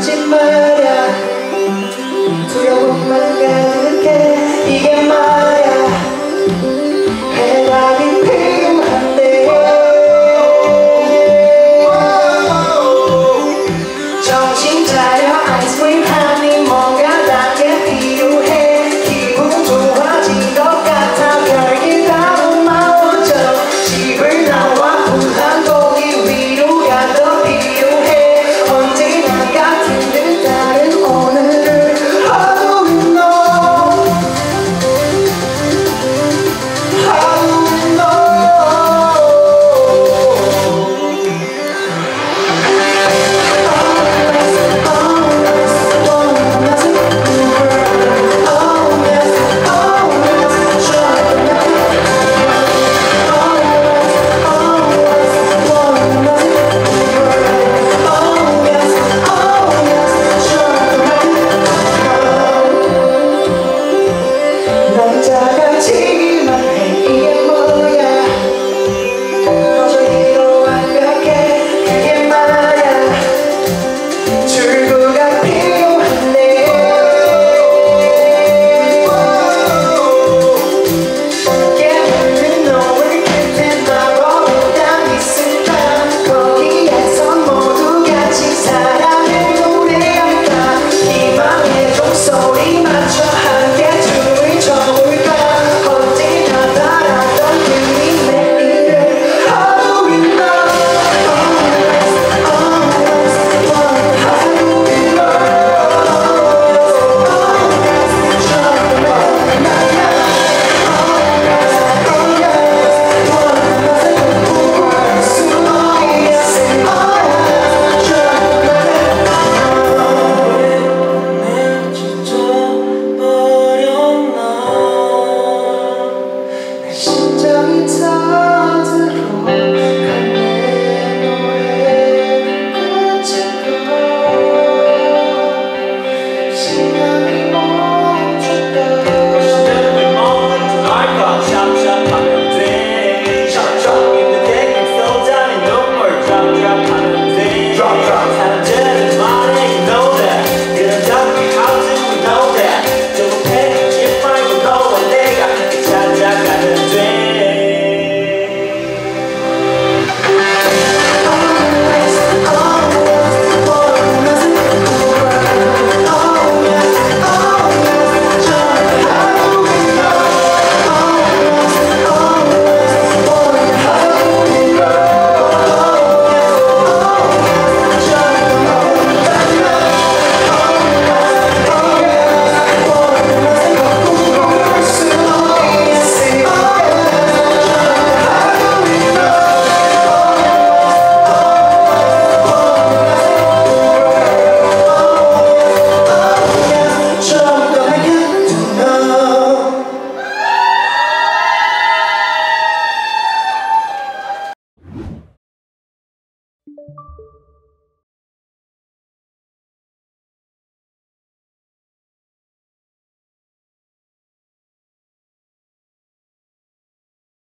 Touching murder